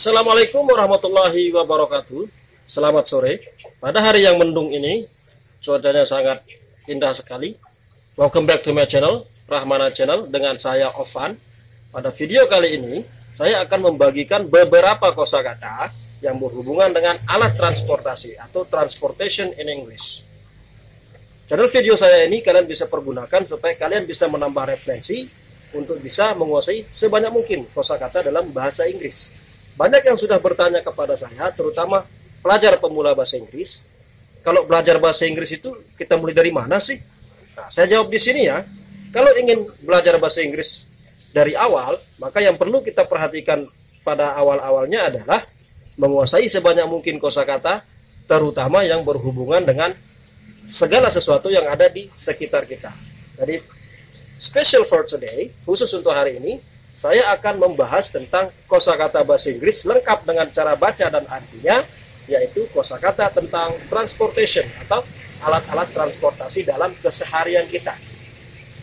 Assalamualaikum warahmatullahi wabarakatuh. Selamat sore. Pada hari yang mendung ini, cuacanya sangat indah sekali. Welcome back to my channel, Rahmana Channel dengan saya Ovan. Pada video kali ini, saya akan membagikan beberapa kosakata yang berhubungan dengan alat transportasi atau transportation in English. Channel video saya ini kalian bisa pergunakan supaya kalian bisa menambah referensi untuk bisa menguasai sebanyak mungkin kosakata dalam bahasa Inggris. Banyak yang sudah bertanya kepada saya, terutama pelajar pemula bahasa Inggris. Kalau belajar bahasa Inggris itu kita mulai dari mana sih? Nah, saya jawab di sini ya. Kalau ingin belajar bahasa Inggris dari awal, maka yang perlu kita perhatikan pada awal-awalnya adalah menguasai sebanyak mungkin kosakata, terutama yang berhubungan dengan segala sesuatu yang ada di sekitar kita. Jadi special for today, khusus untuk hari ini, saya akan membahas tentang kosakata bahasa Inggris lengkap dengan cara baca dan artinya, yaitu kosakata tentang transportation atau alat-alat transportasi dalam keseharian kita.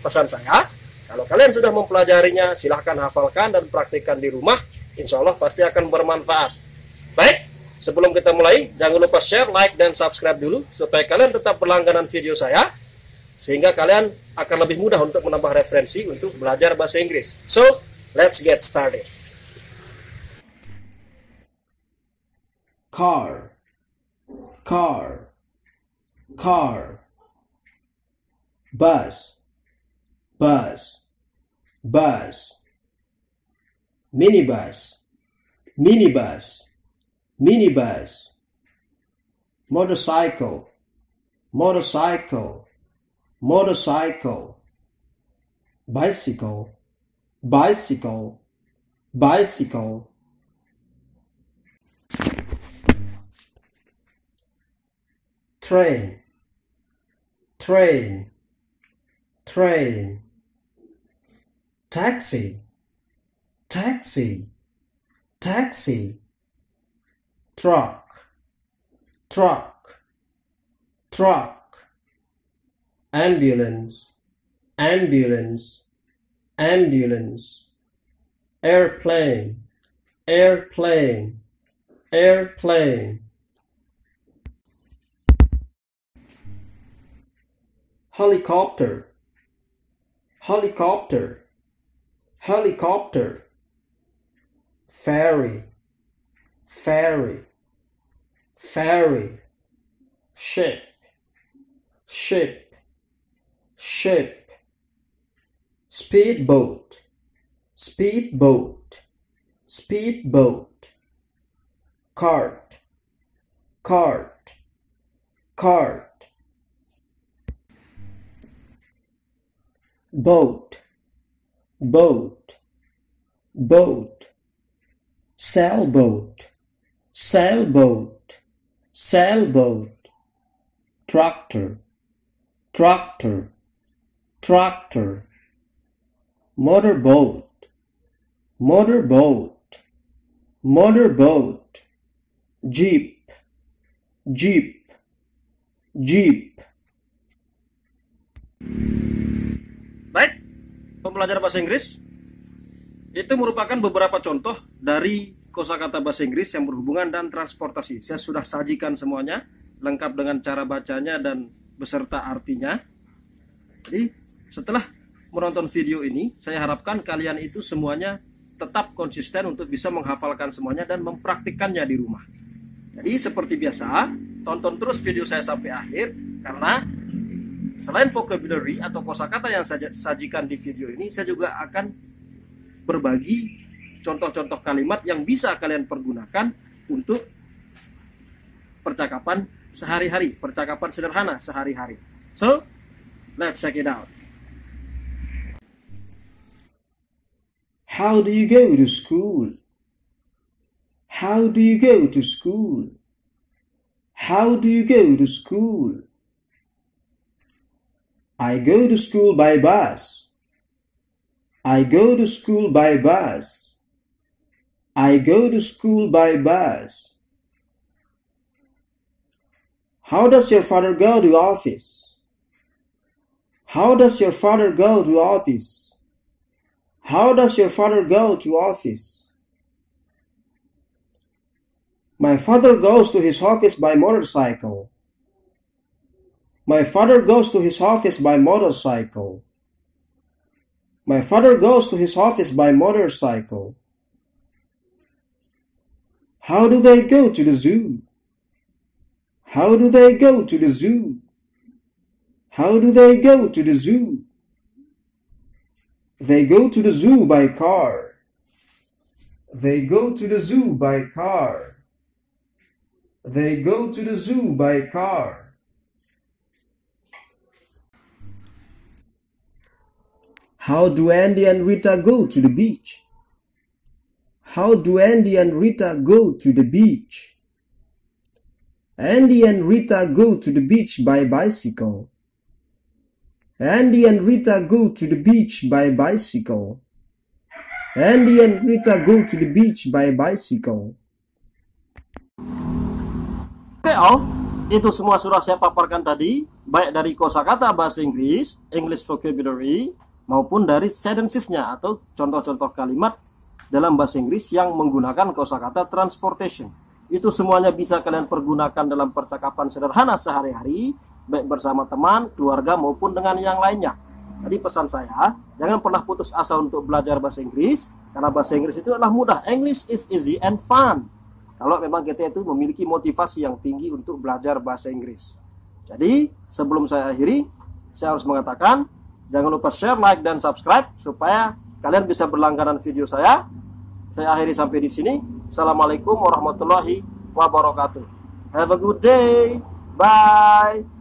Pesan saya, kalau kalian sudah mempelajarinya, silahkan hafalkan dan praktikkan di rumah. Insya Allah pasti akan bermanfaat. Baik, Sebelum kita mulai, jangan lupa share, like, dan subscribe dulu supaya kalian tetap berlangganan video saya sehingga kalian akan lebih mudah untuk menambah referensi untuk belajar bahasa Inggris. So, let's get started. car. Car. Car. Bus. Bus. Bus. Minibus. Minibus. Minibus, motorcycle, motorcycle, motorcycle, bicycle, bicycle, bicycle. Train, train, train. Taxi, taxi, taxi. Truck, truck, truck, ambulance, ambulance, ambulance, airplane, airplane, airplane. Helicopter, helicopter, helicopter, ferry, ferry, ferry, ship, ship, ship, speedboat, speedboat, speedboat, cart, cart, cart, boat, boat, boat, sailboat, sailboat, sailboat, tractor, tractor, tractor, motorboat, motorboat, motorboat, jeep, jeep, jeep. Baik, pembelajar bahasa Inggris itu merupakan beberapa contoh dari kosakata bahasa Inggris yang berhubungan dan transportasi. Saya sudah sajikan semuanya lengkap dengan cara bacanya dan beserta artinya. Jadi setelah menonton video ini, saya harapkan kalian itu semuanya tetap konsisten untuk bisa menghafalkan semuanya dan mempraktikkannya di rumah. Jadi seperti biasa, tonton terus video saya sampai akhir karena selain vocabulary atau kosakata yang saya sajikan di video ini, saya juga akan berbagi contoh-contoh kalimat yang bisa kalian pergunakan untuk percakapan sehari-hari, percakapan sederhana sehari-hari. So, let's check it out. How do you go to school? How do you go to school? How do you go to school? I go to school by bus. I go to school by bus. I go to school by bus. How does your father go to office? How does your father go to office? How does your father go to office? My father goes to his office by motorcycle. My father goes to his office by motorcycle. My father goes to his office by motorcycle. How do they go to the zoo? How do they go to the zoo? How do they go to the zoo? They go to the zoo by car. They go to the zoo by car. They go to the zoo by car. How do Andy and Rita go to the beach? How do Andy and Rita go to the beach? Andy and Rita go to the beach by bicycle. Andy and Rita go to the beach by bicycle. Andy and Rita go to the beach by bicycle. Oke Al, itu semua sudah saya paparkan tadi, baik dari kosakata bahasa Inggris, English vocabulary, maupun dari sentencesnya atau contoh-contoh kalimat dalam bahasa Inggris yang menggunakan kosakata transportation. Itu semuanya bisa kalian pergunakan dalam percakapan sederhana sehari-hari, baik bersama teman, keluarga maupun dengan yang lainnya. Jadi pesan saya, jangan pernah putus asa untuk belajar bahasa Inggris, karena bahasa Inggris itu adalah mudah. English is easy and fun. Kalau memang kita itu memiliki motivasi yang tinggi untuk belajar bahasa Inggris. Jadi, sebelum saya akhiri, saya harus mengatakan, jangan lupa share, like, dan subscribe, supaya kalian bisa berlangganan video saya. Saya akhiri sampai di sini. Assalamualaikum warahmatullahi wabarakatuh. Have a good day. Bye.